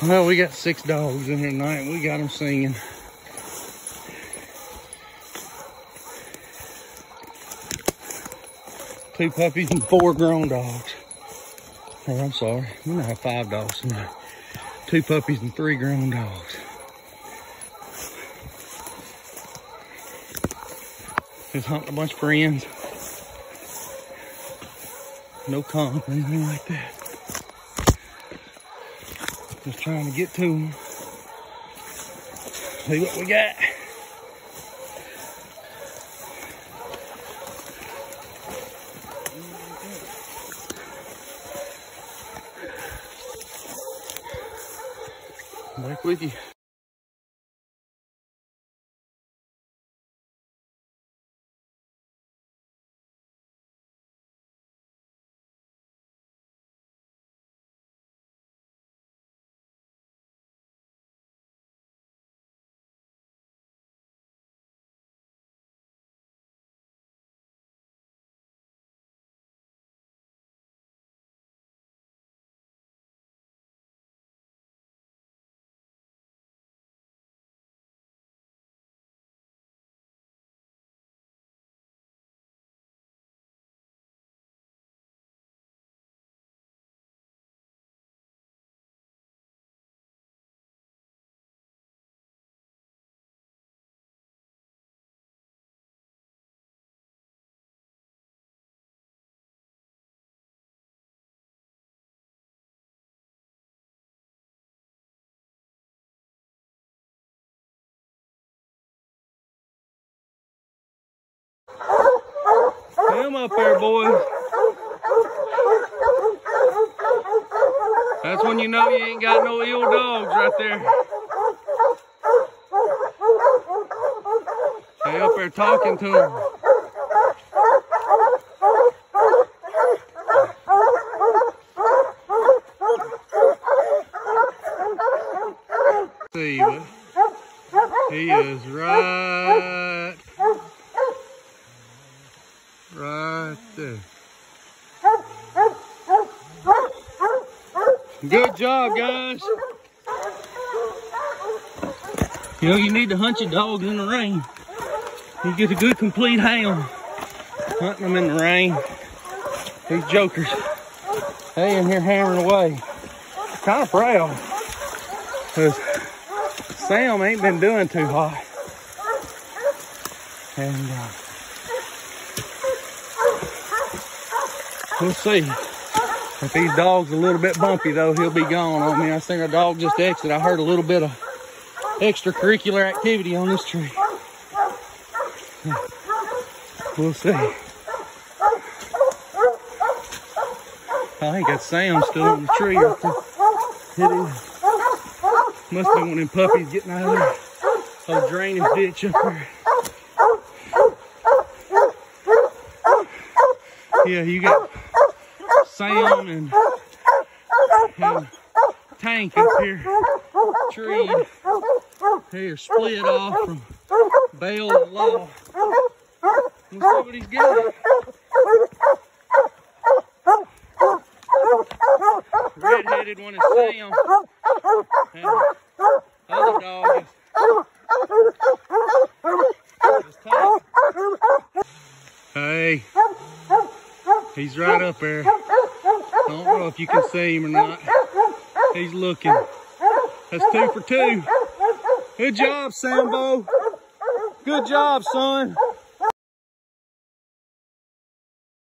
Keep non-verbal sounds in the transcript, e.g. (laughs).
Well, we got six dogs in here tonight. We got them singing. Two puppies and four grown dogs. Oh, I'm sorry. We might have five dogs tonight. Two puppies and three grown dogs. Just hunting a bunch of friends. No comp or anything like that. Just trying to get to them. See what we got. Back with you. Come up there, boys. That's when you know you ain't got no ill dogs right there. Stay up there talking to them. See? He is right, right there. Good job, guys. You know, you need to hunt your dogs in the rain. You get a good, complete hound. Hunting them in the rain. These jokers, they in here hammering away. Kind of proud. Cause Sam ain't been doing too hot. And uh, we'll see. If these dogs a little bit bumpy though, he'll be gone on me. I think our dog just exited. I heard a little bit of extracurricular activity on this tree. We'll see. I think that Sam still on the tree up there. It is. Must be one of them puppies getting out of there. Old drainage ditch up there. Yeah, you got Sam and, and (laughs) Tank up here. Tree. Here, split off from Bale and Law. Let's see what he's got. Red-headed one is Sam. And other dog is, is Tank. Hey. He's right up there. I don't know if you can see him or not. He's looking. That's two for two. Good job, Sambo. Good job, son.